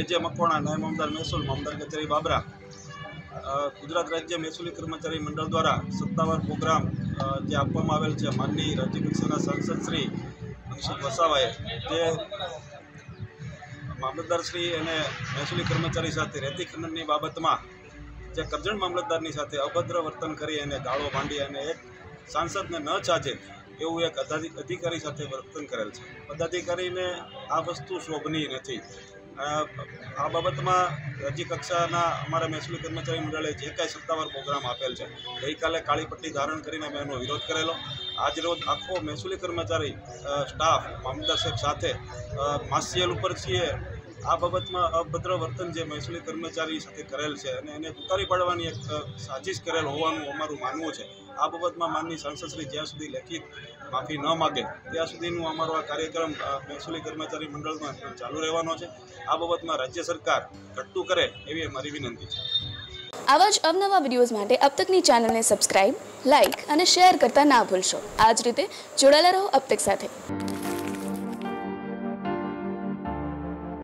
એજે મકવાણા, નાયબ અમદાર મહેસૂલ, મામદાર કચેરી બાબરા ગુજરાત રાજ્ય મહેસૂલી કર્મચારી મંડળ દ્વારા સત્તાવાર પ્રોગ્રામ જે આપવામાં આવેલ છે, માનની રાજ્ય કક્ષાના સાંસદ શ્રી મનસુખ વસાવાએ, જે મામલતદારશ્રી અને મહેસૂલી કર્મચારી સાથે રેતી ખનનની બાબતમાં જે કરજણ મામલતદારની સાથે અભદ્ર વર્તન કરી અને ગાળો માંડી અને એક સાંસદને ન ચાજે એવું એક અધિકારી સાથે વર્તન કરેલ છે. પદાધિકારીને આ વસ્તુ શોભનીય નથી. આ બાબતમાં રાજ્ય કક્ષાના અમારા મહેસૂલી કર્મચારી મંડળે જે કાંઈ સત્તાવાર પ્રોગ્રામ આપેલ છે, ગઈકાલે કાળી પટ્ટી ધારણ કરીને મેં એનો વિરોધ કરેલો. આજ રોજ આખો મહેસૂલી કર્મચારી સ્ટાફ મામલદાર સાહેબ સાથે માસિયલ ઉપર છીએ આ બાબતમાં અભદ્ર વર્તન જે મહેસૂલી કર્મચારી સાથે કરેલ છે અને એને ઉતારી પાડવાની એક સાજિશ કરેલ હોવાનું અમારું માનવું છે. આ બાબતમાં માનની સાંસદશ્રી જ્યાં સુધી લેખિત માફી ન માગે, ત્યાં સુધીનું અમારો આ કાર્યક્રમ મહેસૂલી કર્મચારી મંડળમાં ચાલુ રહેવાનો છે. આ બાબતમાં રાજ્ય સરકાર ઘટતું કરે એવી અમારી વિનંતી છે. આવા જ અવનવા વિડીયોઝ માટે અબ તકની ચેનલને સબસ્ક્રાઇબ લાઇક અને શેર કરતા ના ભૂલશો. આ જ રીતે જોડાયેલા રહો અબ સાથે.